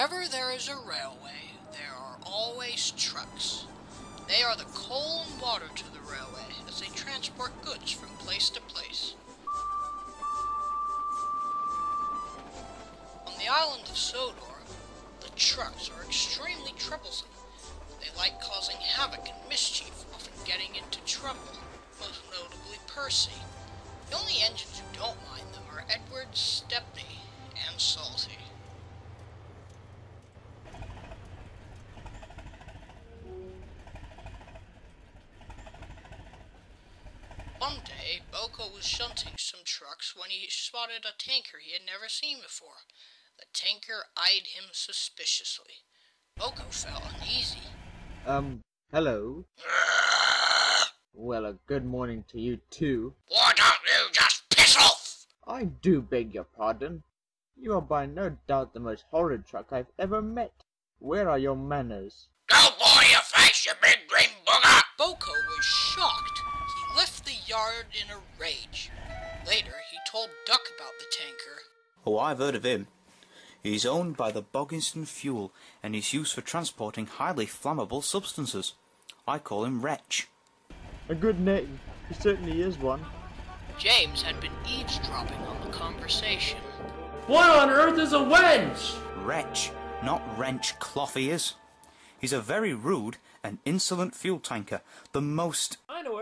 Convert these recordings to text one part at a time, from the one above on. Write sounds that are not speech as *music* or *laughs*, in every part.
Wherever there is a railway, there are always trucks. They are the coal and water to the railway as they transport goods from place to Boko was shunting some trucks when he spotted a tanker he had never seen before. The tanker eyed him suspiciously. Boko felt uneasy. Um, hello. Well, a good morning to you too. Why don't you just piss off? I do beg your pardon. You are by no doubt the most horrid truck I've ever met. Where are your manners? Go boy your face, you big yard in a rage. Later, he told Duck about the tanker. Oh, I've heard of him. He's owned by the Bogginston Fuel and is used for transporting highly flammable substances. I call him Wretch. A good name. He certainly is one. James had been eavesdropping on the conversation. What on earth is a wench? Wretch, not Wrench Cloth he is. He's a very rude and insolent fuel tanker, the most.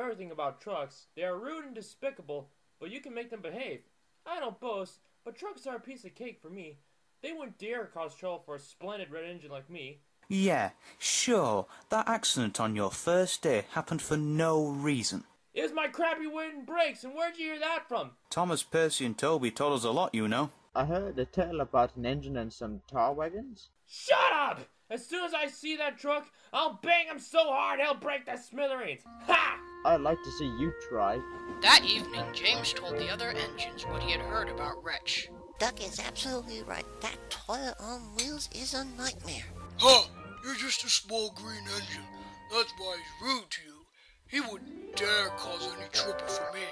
I know everything about trucks. They are rude and despicable, but you can make them behave. I don't boast, but trucks are a piece of cake for me. They wouldn't dare cause trouble for a splendid red engine like me. Yeah, sure, that accident on your first day happened for no reason. It was my crappy wooden brakes, and where'd you hear that from? Thomas, Percy, and Toby told us a lot, you know. I heard a tale about an engine and some tar wagons. Shut up! As soon as I see that truck, I'll bang him so hard he'll break the smithereens. Ha! I'd like to see you try. That evening, James told the other engines what he had heard about Wretch. Duck is absolutely right. That toilet on wheels is a nightmare. Huh, you're just a small green engine. That's why he's rude to you. He wouldn't dare cause any trouble for me.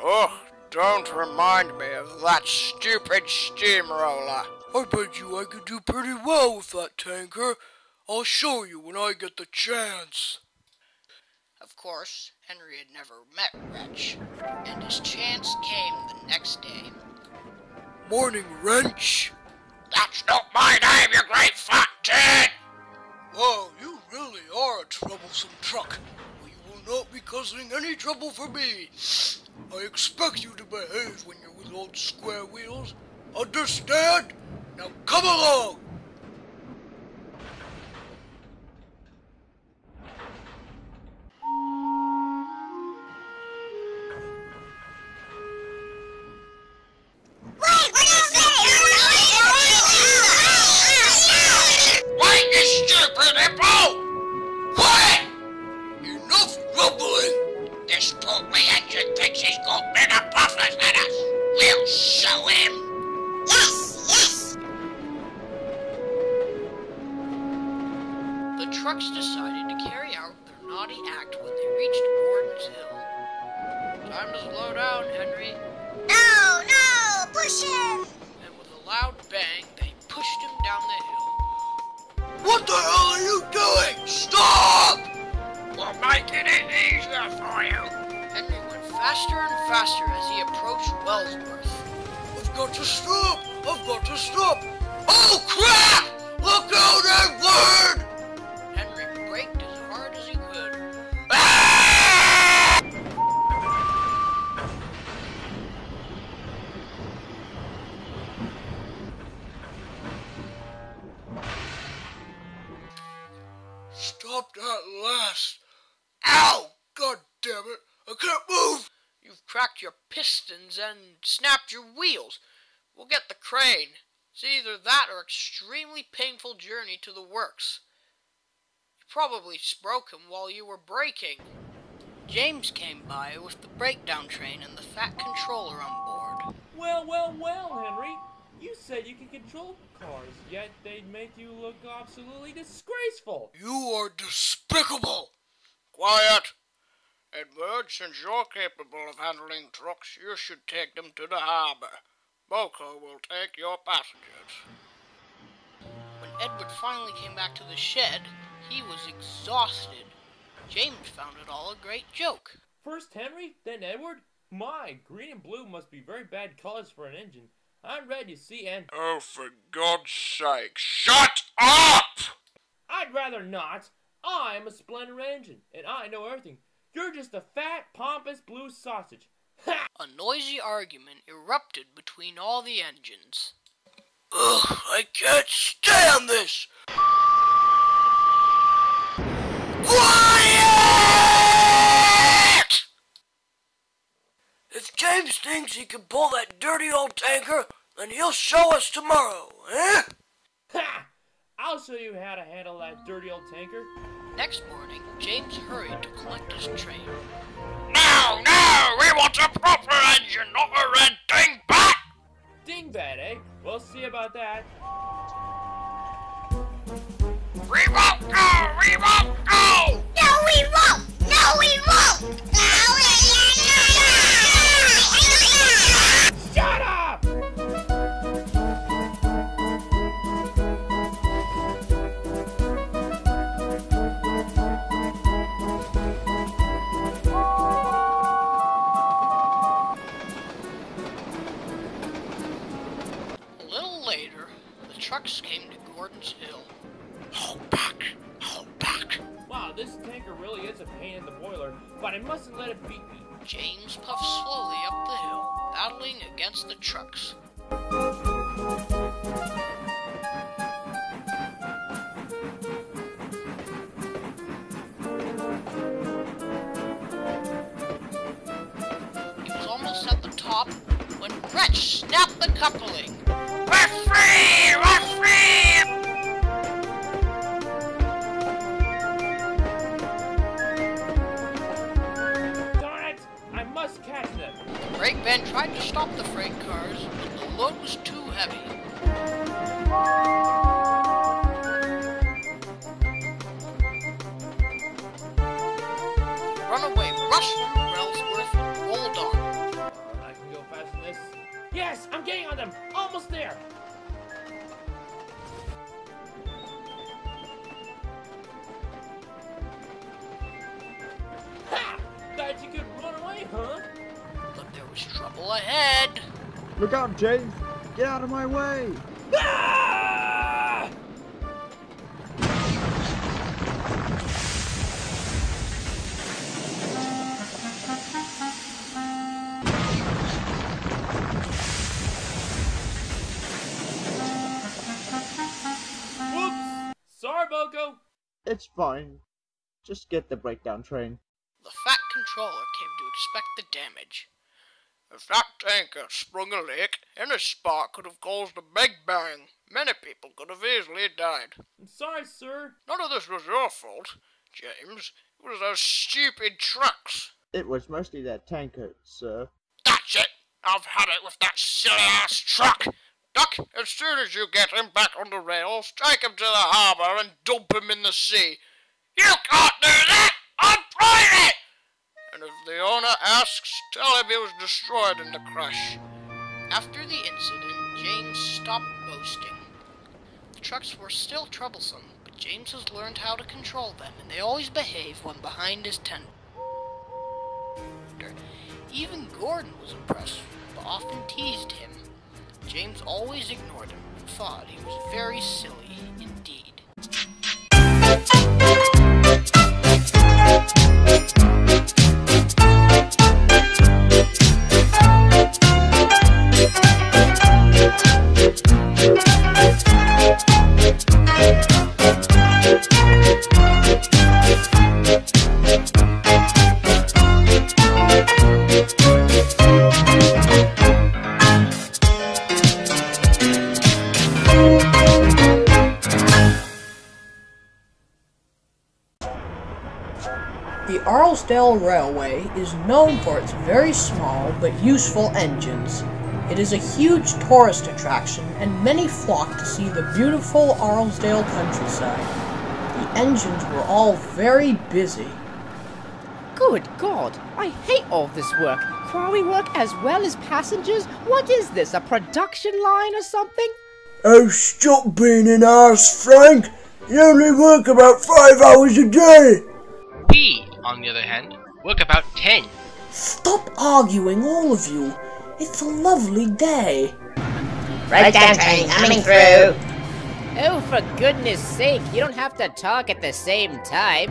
Oh, don't remind me of that stupid steamroller. I bet you I could do pretty well with that tanker. I'll show you when I get the chance. Of course, Henry had never met Wretch, and his chance came the next day. Morning, Wrench. That's not my name, you great fat turd! Wow, you really are a troublesome truck. But you will not be causing any trouble for me. I expect you to behave when you're with old square wheels. Understand? Now come along! Either that or extremely painful journey to the works. You probably broke him while you were braking. James came by with the breakdown train and the fat controller on board. Well, well, well, Henry. You said you could control cars, yet they'd make you look absolutely disgraceful. You are despicable! Quiet! Edward, since you're capable of handling trucks, you should take them to the harbor. Boko will take your passengers. When Edward finally came back to the shed, he was exhausted. James found it all a great joke. First Henry, then Edward? My, green and blue must be very bad colors for an engine. I'm red, you see, and Oh, for God's sake, shut up! I'd rather not. I'm a splendid engine, and I know everything. You're just a fat, pompous blue sausage. Ha! A noisy argument erupted between all the engines. Ugh, I can't stand this! Quiet! If James thinks he can pull that dirty old tanker, then he'll show us tomorrow, eh? Ha! I'll show you how to handle that dirty old tanker. Next morning, James hurried to collect his train. Now, now, we want a proper engine, not a red dingbat! Dingbat, eh? We'll see about that. We won't go, we won't go! No, we won't! No, we won't! No, but I mustn't let it beat me. James puffed slowly up the hill, battling against the trucks. He was almost at the top when Wretch snapped the coupling. We're free! Freight van tried to stop the freight cars, but the load was too heavy. Runaway Railsworth and rolled on. I can go faster than this. Yes, I'm getting on them. Almost there. Was ahead. Look out, James! Get out of my way! Ah! Whoops! Sorry, Boko. It's fine. Just get the breakdown train. The fat controller came to inspect the damage. If that tanker sprung a leak, any spark could have caused a big bang. Many people could have easily died. I'm sorry, sir. None of this was your fault, James. It was those stupid trucks. It was mostly that tanker, sir. That's it! I've had it with that silly ass truck! Duck, as soon as you get him back on the rails, take him to the harbour and dump him in the sea. You can't do that! I'm private! And if the owner asks, tell him he was destroyed in the crash. After the incident, James stopped boasting. The trucks were still troublesome, but James has learned how to control them, and they always behave when behind his tent. Even Gordon was impressed, but often teased him. James always ignored him and thought he was very silly indeed. Arlesdale Railway is known for its very small but useful engines. It is a huge tourist attraction and many flock to see the beautiful Arlesdale countryside. The engines were all very busy. Good God! I hate all this work. Quarry work as well as passengers? What is this, a production line or something? Oh, stop being an arse, Frank. You only work about five hours a day. We, on the other hand, work about ten. Stop arguing, all of you. It's a lovely day. Breakdown train coming through. Oh, for goodness sake, you don't have to talk at the same time.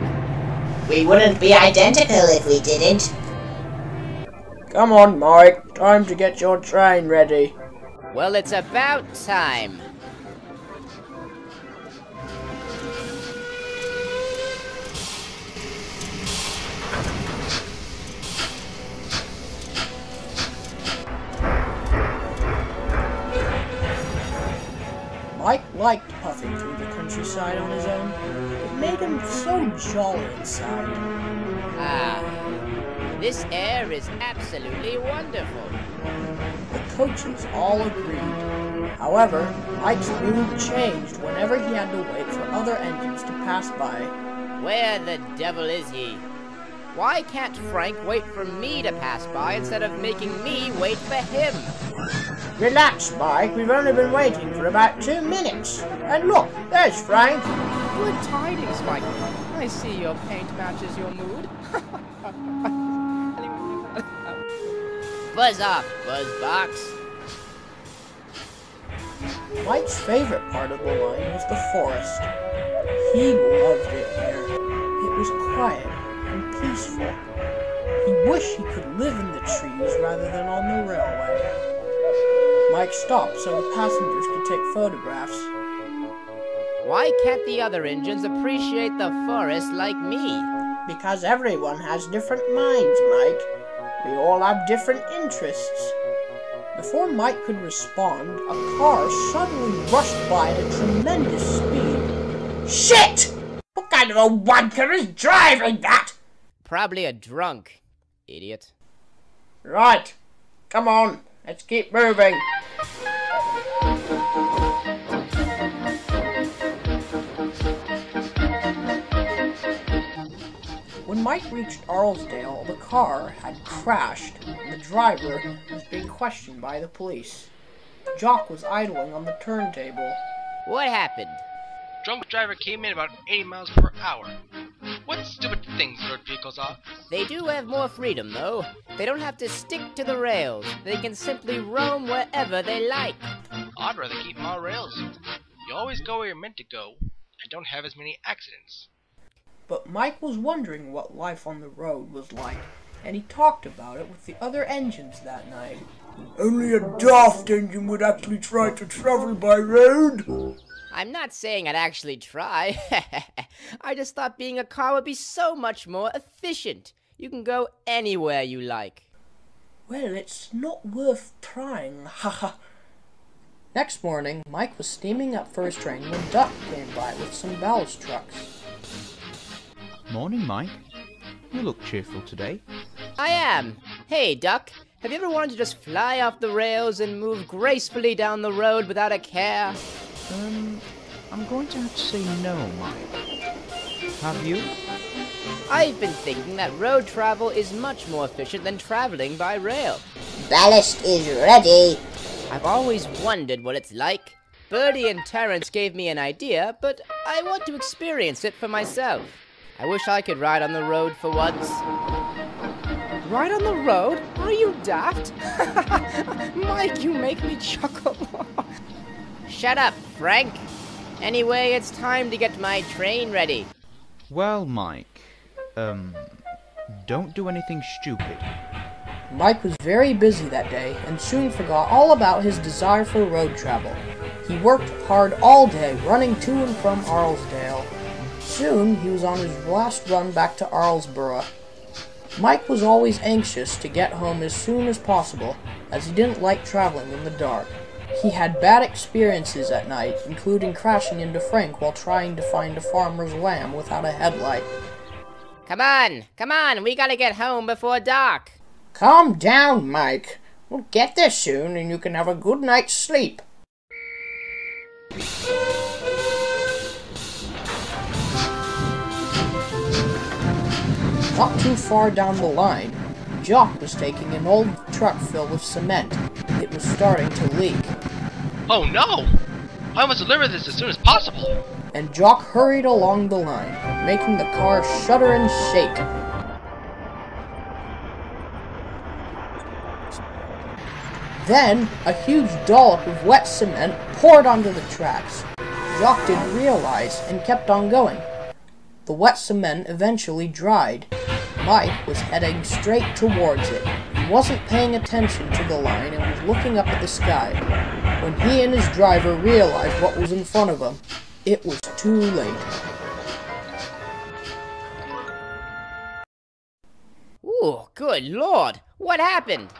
We wouldn't be identical if we didn't. Come on, Mike. Time to get your train ready. Well, it's about time. Liked puffing through the countryside on his own. It made him so jolly inside. Ah, this air is absolutely wonderful. The coaches all agreed. However, Mike's mood changed whenever he had to wait for other engines to pass by. Where the devil is he? Why can't Frank wait for me to pass by instead of making me wait for him? Relax, Mike. We've only been waiting for about two minutes. And look, there's Frank. Good tidings, Mike. I see your paint matches your mood. *laughs* Buzz off, Buzzbox. Mike's favorite part of the line was the forest. He loved it here. It was quiet and peaceful. He wished he could live in the trees rather than on the railway. Mike stopped so the passengers could take photographs. Why can't the other engines appreciate the forest like me? Because everyone has different minds, Mike. We all have different interests. Before Mike could respond, a car suddenly rushed by at a tremendous speed. Shit! What kind of a wanker is driving that? Probably a drunk. Idiot. Right. Come on. Let's keep moving. When Mike reached Arlesdale, the car had crashed, and the driver was being questioned by the police. Jock was idling on the turntable. What happened? Drunk driver came in about 80 miles per hour. What stupid things road vehicles are. They do have more freedom, though. They don't have to stick to the rails. They can simply roam wherever they like. I'd rather keep my rails. You always go where you're meant to go, and don't have as many accidents. But Mike was wondering what life on the road was like, and he talked about it with the other engines that night. Only a daft engine would actually try to travel by road. I'm not saying I'd actually try. *laughs* I just thought being a car would be so much more efficient. You can go anywhere you like. Well, it's not worth trying, *laughs* haha. Next morning, Mike was steaming up for his train when Duck came by with some ballast trucks. Morning, Mike. You look cheerful today. I am. Hey, Duck. Have you ever wanted to just fly off the rails and move gracefully down the road without a care? Um, I'm going to have to say no, Mike. Have you? I've been thinking that road travel is much more efficient than traveling by rail. Ballast is ready. I've always wondered what it's like. Bertie and Terence gave me an idea, but I want to experience it for myself. I wish I could ride on the road for once. Ride on the road? Are you daft? *laughs* Mike, you make me chuckle. *laughs* Shut up, Frank. Anyway, it's time to get my train ready. Well, Mike, um, don't do anything stupid. Mike was very busy that day and soon forgot all about his desire for road travel. He worked hard all day running to and from Arlesdale. Soon he was on his last run back to Arlesborough. Mike was always anxious to get home as soon as possible, as he didn't like traveling in the dark. He had bad experiences at night, including crashing into Frank while trying to find a farmer's lamb without a headlight. Come on, come on, we gotta get home before dark. Calm down, Mike. We'll get there soon and you can have a good night's sleep. Not too far down the line, Jock was taking an old truck filled with cement. It was starting to leak. Oh no! I must deliver this as soon as possible. And Jock hurried along the line, making the car shudder and shake. Then, a huge dollop of wet cement poured onto the tracks. Jock didn't realize and kept on going. The wet cement eventually dried. Mike was heading straight towards it. He wasn't paying attention to the line and was looking up at the sky. When he and his driver realized what was in front of them, it was too late. Ooh, good lord. What happened?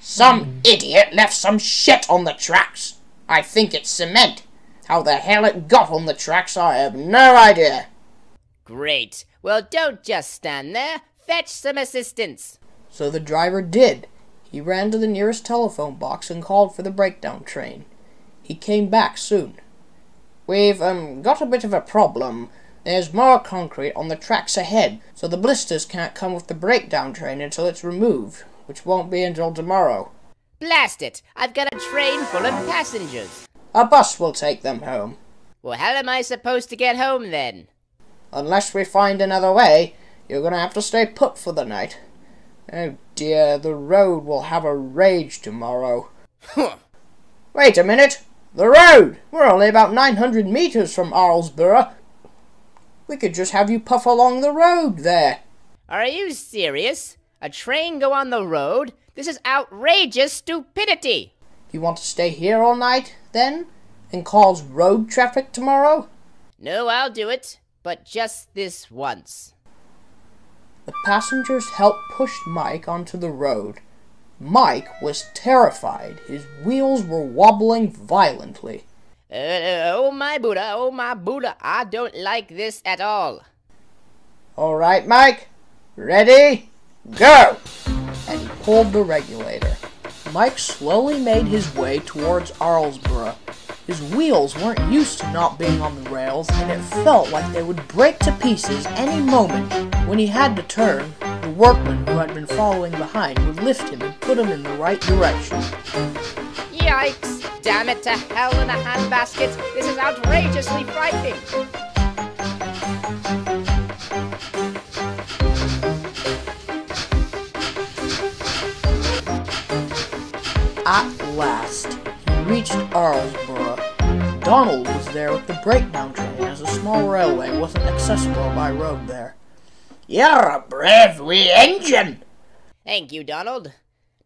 Some idiot left some shit on the tracks. I think it's cement. How the hell it got on the tracks, I have no idea. Great. Well, don't just stand there. Fetch some assistance. So the driver did. He ran to the nearest telephone box and called for the breakdown train. He came back soon. We've um, got a bit of a problem. There's more concrete on the tracks ahead, so the blisters can't come with the breakdown train until it's removed, which won't be until tomorrow. Blast it! I've got a train full of passengers. A bus will take them home. Well, how am I supposed to get home then? Unless we find another way, you're gonna have to stay put for the night. Oh dear, the road will have a rage tomorrow. Wait a minute! The road! We're only about 900 meters from Arlesborough. We could just have you puff along the road there. Are you serious? A train go on the road? This is outrageous stupidity. You want to stay here all night, then? And cause road traffic tomorrow? No, I'll do it. But just this once. The passengers helped push Mike onto the road. Mike was terrified. His wheels were wobbling violently. Uh, oh my Buddha, oh my Buddha, I don't like this at all. All right, Mike. Ready? Go! And he pulled the regulator. Mike slowly made his way towards Arlesborough. His wheels weren't used to not being on the rails, and it felt like they would break to pieces any moment. When he had to turn, the workman who had been following behind would lift him and put him in the right direction. Yikes! Damn it to hell in a handbasket! This is outrageously frightening! At last, he reached Arlesborough. Donald was there with the breakdown train, as a small railway wasn't accessible by road there. You're a brave wee engine! Thank you, Donald.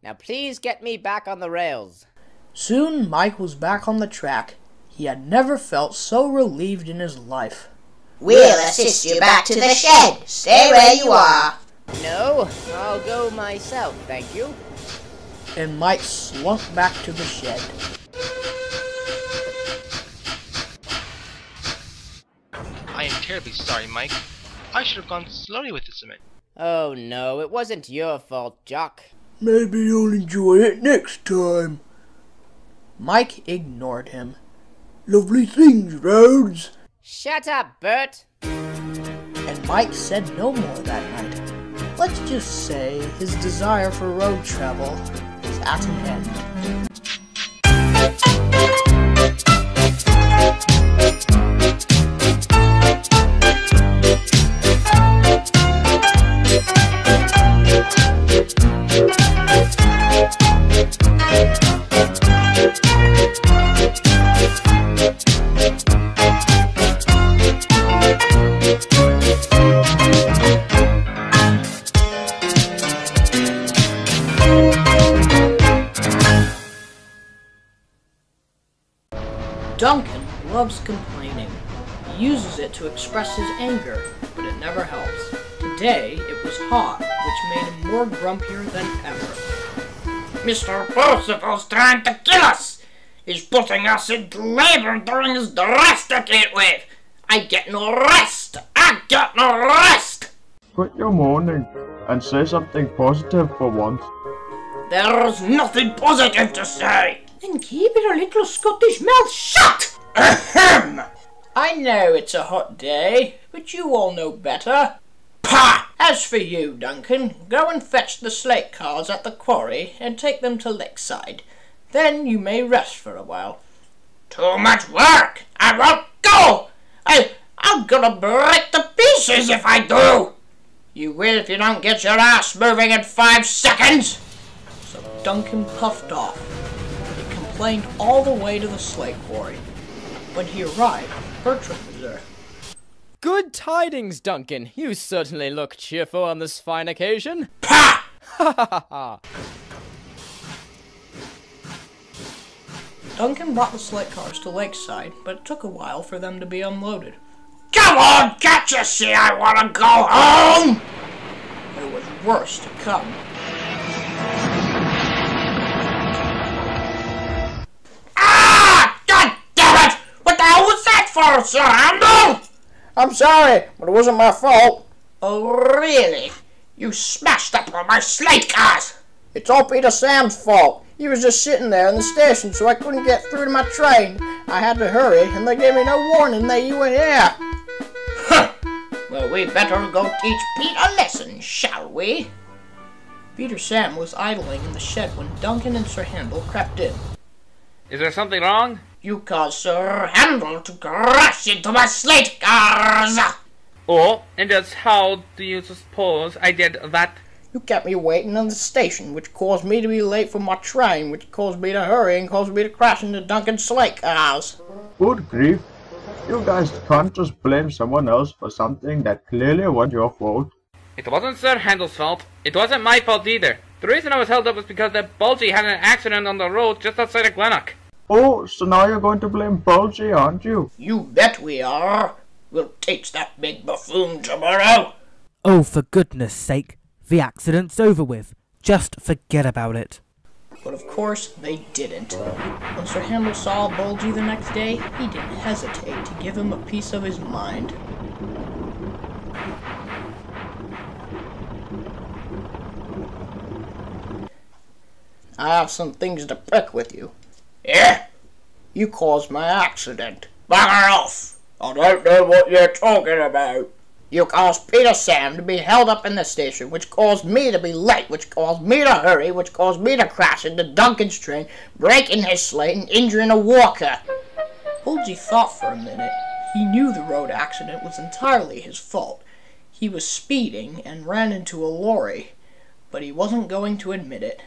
Now please get me back on the rails. Soon Mike was back on the track. He had never felt so relieved in his life. We'll assist you back to the shed. Stay where you are. No, I'll go myself, thank you. And Mike slunk back to the shed. I am terribly sorry, Mike. I should have gone slowly with the cement. Oh no, it wasn't your fault, Jock. Maybe you'll enjoy it next time. Mike ignored him. Lovely things, roads. Shut up, Bert. And Mike said no more that night. Let's just say his desire for road travel was at an end. Duncan loves complaining. He uses it to express his anger, but it never helps. Today, it was hot, more grumpier than ever. Mr. Percival's trying to kill us! He's putting us into labor during his drastic heat wave! I get no rest! I get no rest! Quit your mourning and say something positive for once. There's nothing positive to say! Then keep your little Scottish mouth shut! Ahem! I know it's a hot day, but you all know better. Pah! As for you, Duncan, go and fetch the slate cars at the quarry and take them to Lakeside. Then you may rest for a while. Too much work. I won't go. I, I'm gonna break to pieces if I do. You will if you don't get your ass moving in five seconds. So Duncan puffed off. He complained all the way to the slate quarry. When he arrived, Bertram was there. Good tidings, Duncan. You certainly look cheerful on this fine occasion. Pah! Ha ha ha ha! Duncan brought the slate cars to Lakeside, but it took a while for them to be unloaded. Come on, can't you see I wanna go home? There was worse to come. Ah! God damn it! What the hell was that for, Sir Handel? I'm sorry, but it wasn't my fault. Oh, really? You smashed up all my slate cars! It's all Peter Sam's fault. He was just sitting there in the station, so I couldn't get through to my train. I had to hurry, and they gave me no warning that you were here. Huh. Well, we better go teach Pete a lesson, shall we? Peter Sam was idling in the shed when Duncan and Sir Handel crept in. Is there something wrong? You caused Sir Handel to crash into my slate cars! Oh, and just how do you suppose I did that? You kept me waiting in the station, which caused me to be late for my train, which caused me to hurry and caused me to crash into Duncan's slate cars. Good grief. You guys can't just blame someone else for something that clearly wasn't your fault. It wasn't Sir Handel's fault. It wasn't my fault either. The reason I was held up was because that Bulgy had an accident on the road just outside of Glennock. Oh, so now you're going to blame Bulgy, aren't you? You bet we are. We'll teach that big buffoon tomorrow. Oh, for goodness sake. The accident's over with. Just forget about it. But of course, they didn't. When Sir Handel saw Bulgy the next day, he didn't hesitate to give him a piece of his mind. I have some things to pick with you. Yeah? You caused my accident. Bugger off! I don't know what you're talking about. You caused Peter Sam to be held up in the station, which caused me to be late, which caused me to hurry, which caused me to crash into Duncan's train, breaking his slate and injuring a walker. Bulgy thought for a minute. He knew the road accident was entirely his fault. He was speeding and ran into a lorry, but he wasn't going to admit it.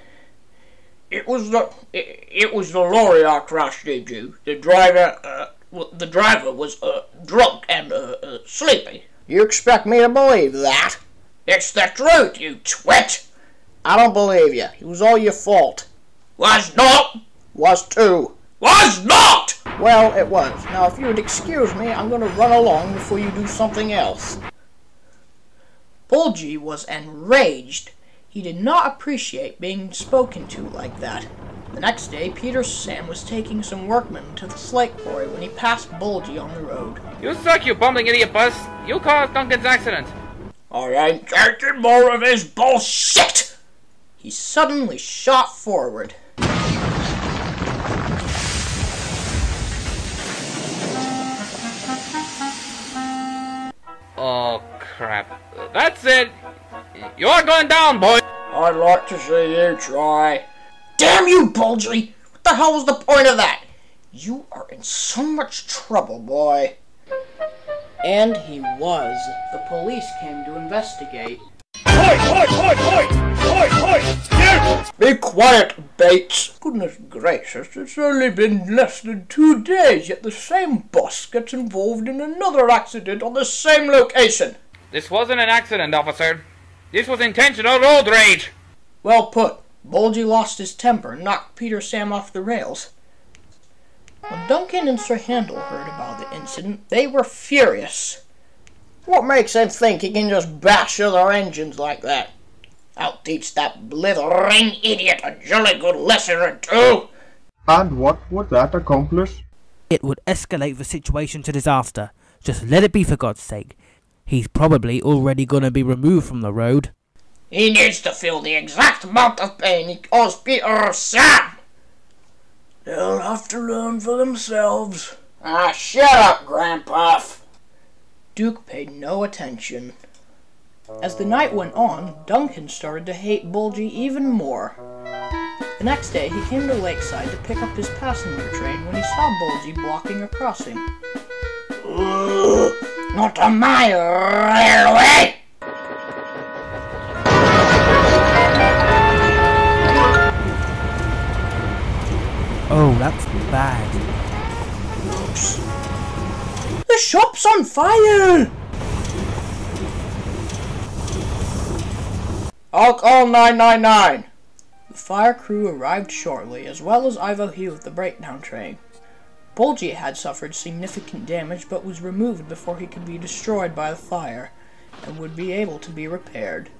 It was the it, it was the lorry I crashed into. The driver uh, the driver was uh, drunk and uh, uh, sleepy. You expect me to believe that? It's the truth, you twit. I don't believe you. It was all your fault. Was not. Was too. Was not. Well, it was. Now, if you would excuse me, I'm going to run along before you do something else. Bulgy was enraged. He did not appreciate being spoken to like that. The next day, Peter Sam was taking some workmen to the slate quarry when he passed Bulgy on the road. You suck, you bumbling idiot bus! You caused Duncan's accident! I ain't taking more of his bullshit! He suddenly shot forward. Oh, crap. That's it! You're going down, boy! I'd like to see you try. Damn you, Bulgy! What the hell was the point of that? You are in so much trouble, boy. And he was. The police came to investigate. Be quiet, Bates. Goodness gracious, it's only been less than two days, yet the same bus gets involved in another accident on the same location. This wasn't an accident, officer. This was intentional road rage. Well put. Bulgy lost his temper and knocked Peter Sam off the rails. When Duncan and Sir Handel heard about the incident, they were furious. What makes them think he can just bash other engines like that? I'll teach that blithering idiot a jolly good lesson or two. And what would that accomplish? It would escalate the situation to disaster. Just let it be for God's sake. He's probably already gonna be removed from the road. He needs to feel the exact amount of pain he caused Peter Sam. They'll have to learn for themselves. Ah, shut up, Grandpa. Duke paid no attention. As the night went on, Duncan started to hate Bulgy even more. The next day, he came to Lakeside to pick up his passenger train when he saw Bulgy blocking a crossing. *laughs* Not on my railway! Oh, that's bad. The shop's on fire! I'll call 999. The fire crew arrived shortly, as well as Ivo Hugh, the breakdown train. Bulgy had suffered significant damage but was removed before he could be destroyed by the fire and would be able to be repaired.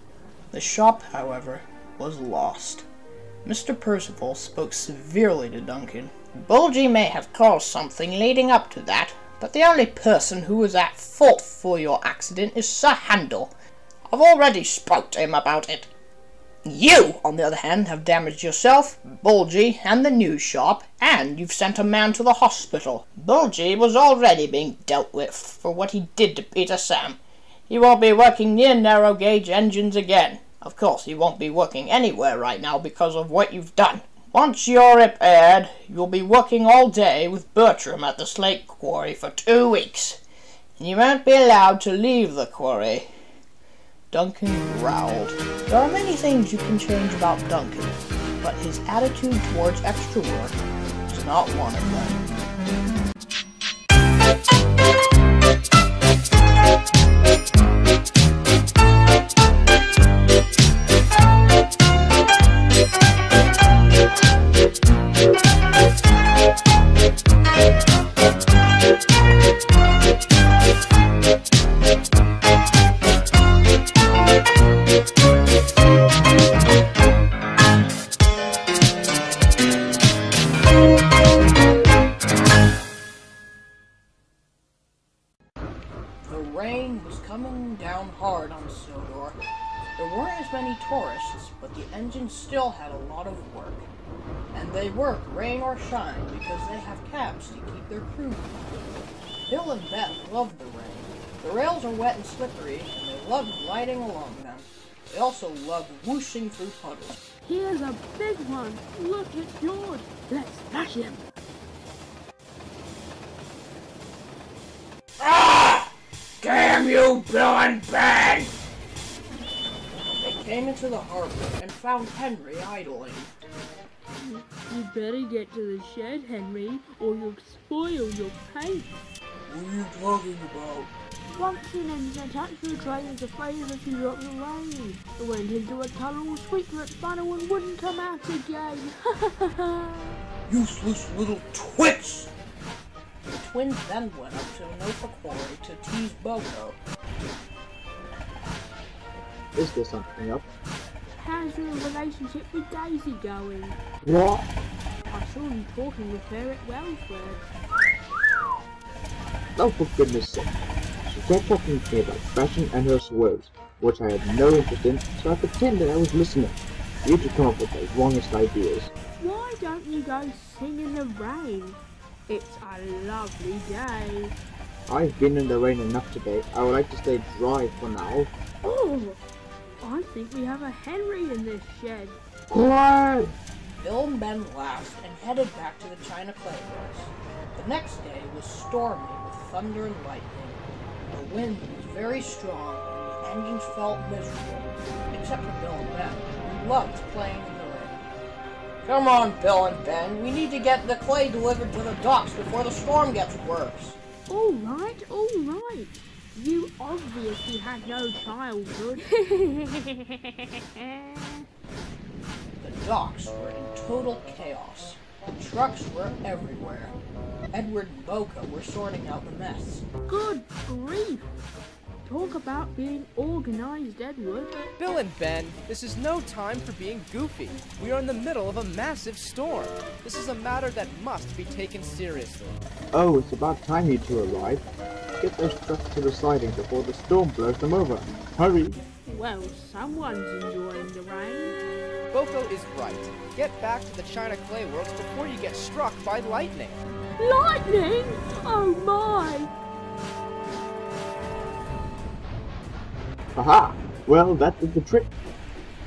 The shop, however, was lost. Mr. Percival spoke severely to Duncan. Bulgy may have caused something leading up to that, but the only person who was at fault for your accident is Sir Handel. I've already spoke to him about it. You, on the other hand, have damaged yourself, Bulgy, and the news shop, and you've sent a man to the hospital. Bulgy was already being dealt with for what he did to Peter Sam. He won't be working near narrow gauge engines again. Of course, he won't be working anywhere right now because of what you've done. Once you're repaired, you'll be working all day with Bertram at the slate quarry for two weeks. And you won't be allowed to leave the quarry. Duncan growled. There are many things you can change about Duncan, but his attitude towards extra work is not one of them. Engine still had a lot of work. And they work rain or shine because they have cabs to keep their crew moving. Bill and Ben love the rain. The rails are wet and slippery, and they love gliding along them. They also love whooshing through puddles. Here's a big one. Look at George. Let's smash him. Ah! Damn you, Bill and Ben! They came into the harbor and found Henry idling. You better get to the shed, Henry, or you'll spoil your paint. What are you talking about? Once an engine attached to the train was afraid of a few drops of rain. It went into a tunnel, squeaked through its funnel, and wouldn't come out again. *laughs* Useless little twits! The twins then went up to Nofa Quarry to tease Boko. Is there something up? How's your relationship with Daisy going? What? I saw you talking with her at Wellsford. Oh, for goodness sake. She kept talking to me about fashion and her swerves, which I had no interest in, so I pretended I was listening. You two come up with the wrongest ideas. Why don't you go sing in the rain? It's a lovely day. I've been in the rain enough today. I would like to stay dry for now. Oh, think we have a Henry in this shed. Quiet! Bill and Ben laughed and headed back to the China Clay Works. The next day was stormy with thunder and lightning. The wind was very strong and the engines felt miserable, except for Bill and Ben, who loved playing in the rain. Come on, Bill and Ben. We need to get the clay delivered to the docks before the storm gets worse. All right, all right. You obviously had no childhood. The docks were in total chaos. Trucks were everywhere. Edward and BoCo were sorting out the mess. Good grief. Talk about being organized, Edward. Bill and Ben, this is no time for being goofy. We are in the middle of a massive storm. This is a matter that must be taken seriously. Oh, it's about time you two arrived. Get those trucks to the siding before the storm blows them over. Hurry! Well, someone's enjoying the rain. BoCo is right. Get back to the China Clay Works before you get struck by lightning. Lightning? Oh my! Haha! Well, that did the trick.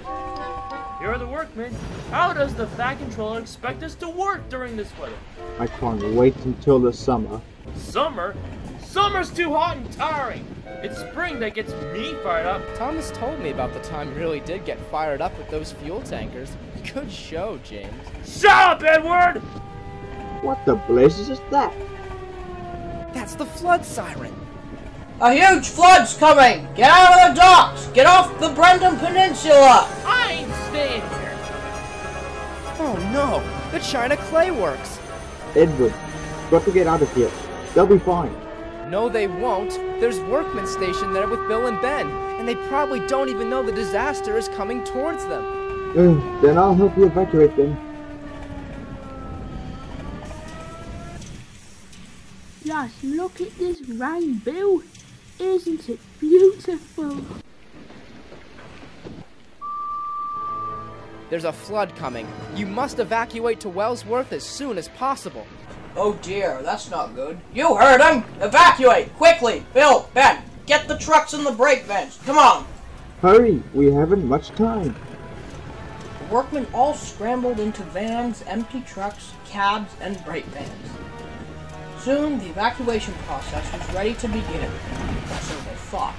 You're You're the workman. How does the Fat Controller expect us to work during this weather? I can't wait until the summer. Summer? Summer's too hot and tiring. It's spring that gets me fired up. Thomas told me about the time you really did get fired up with those fuel tankers. Good show, James. Shut up, Edward! What the blazes is that? That's the flood siren. A huge flood's coming! Get out of the docks! Get off the Brendam Peninsula! I ain't staying here. Oh no, the China Clay Works. Edward, got to get out of here. They'll be fine. No, they won't. There's workmen stationed there with Bill and Ben, and they probably don't even know the disaster is coming towards them. Uh, then I'll help you evacuate them. Just look at this rainbow. Isn't it beautiful? There's a flood coming. You must evacuate to Wellsworth as soon as possible. Oh dear, that's not good. You heard him! Evacuate! Quickly! Bill, Ben, get the trucks and the brake vans. Come on! Hurry, we haven't much time. The workmen all scrambled into vans, empty trucks, cabs, and brake vans. Soon, the evacuation process was ready to begin. So they thought.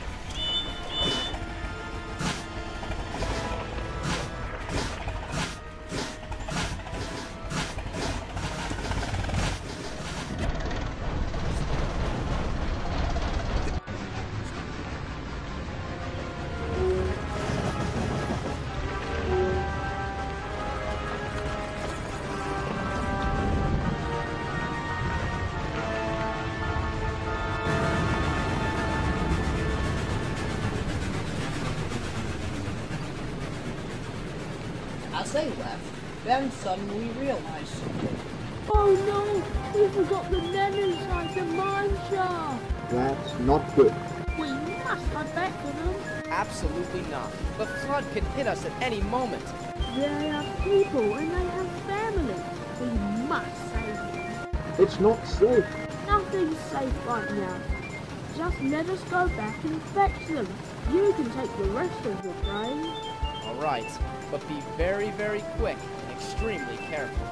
Us at any moment. They are people and they have families. We must save them. It's not safe. Nothing's safe right now. Just let us go back and fetch them. You can take the rest of the train. All right, but be very, very quick and extremely careful.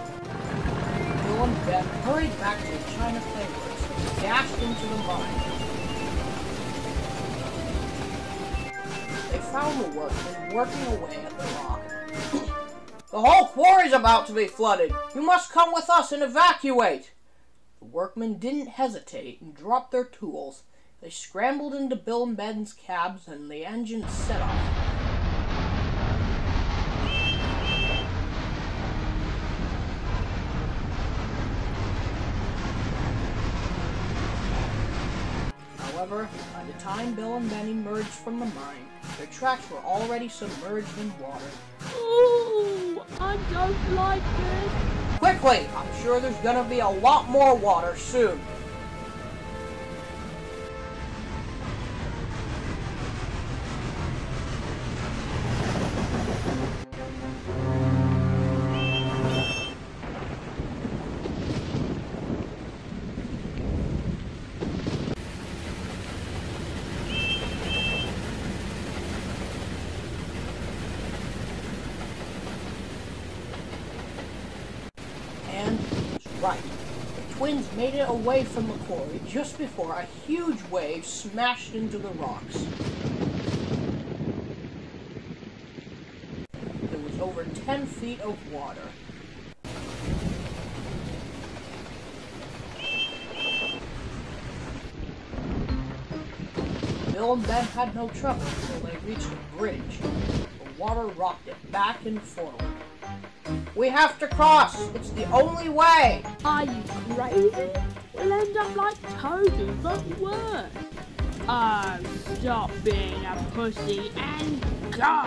Bill and Ben hurried back to the China Clay Works and dashed into the mine. Found the workmen working away at the rock. the whole quarry's about to be flooded. You must come with us and evacuate. The workmen didn't hesitate and dropped their tools. They scrambled into Bill and Ben's cabs and the engines set off. However, by the time Bill and Ben emerged from the mine, their tracks were already submerged in water. Ooh, I don't like this. Quickly! I'm sure there's gonna be a lot more water soon. Made it away from the quarry just before a huge wave smashed into the rocks. There was over 10 feet of water. Bill and Ben had no trouble until they reached a bridge. The water rocked it back and forward. We have to cross. It's the only way. Are you crazy? We'll end up like Toby, but worse. Oh, stop being a pussy and go!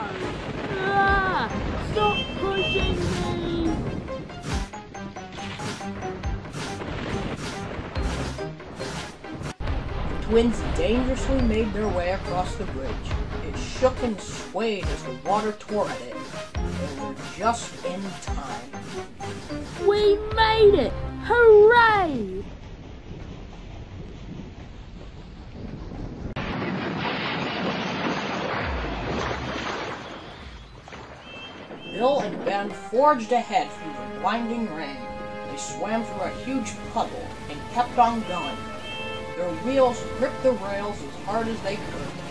Ah, stop pushing me! The twins dangerously made their way across the bridge. It shook and swayed as the water tore at it. They were just in time. We made it! Hooray! Bill and Ben forged ahead through the blinding rain. They swam through a huge puddle and kept on going. Their wheels gripped the rails as hard as they could.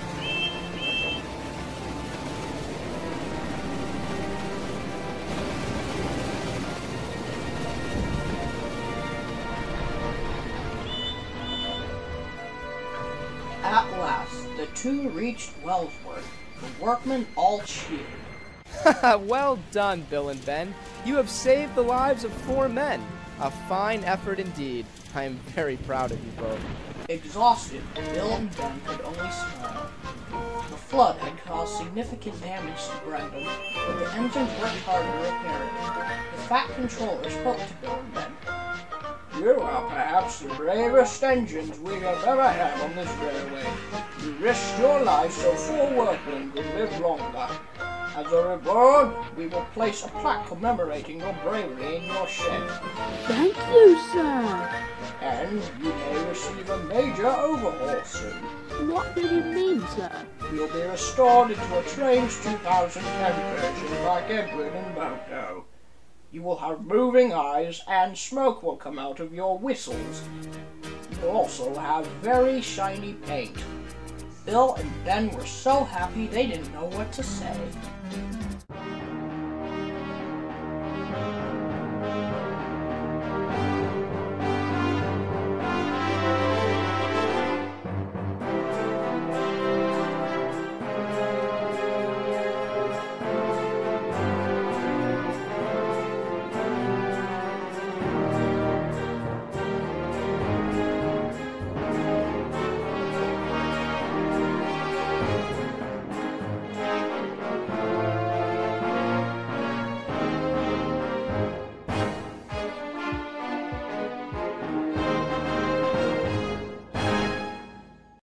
Two reached Wellsworth. The workmen all cheered. *laughs* well done, Bill and Ben. You have saved the lives of four men. A fine effort indeed. I am very proud of you both. Exhausted, Bill and Ben could only smile. The flood had caused significant damage to Brendam, but the engines worked hard to repair it. The Fat Controller spoke to Bill and Ben. You are perhaps the bravest engines we have ever had on this railway. You risked your lives so four workmen could live longer. As a reward, we will place a plaque commemorating your bravery in your shed. Thank you, sir. And you may receive a major overhaul soon. What did it mean, sir? You'll be restored into a train's 2010 version like Edwin and Moto. You will have moving eyes and smoke will come out of your whistles. You will also have very shiny paint. Bill and Ben were so happy they didn't know what to say.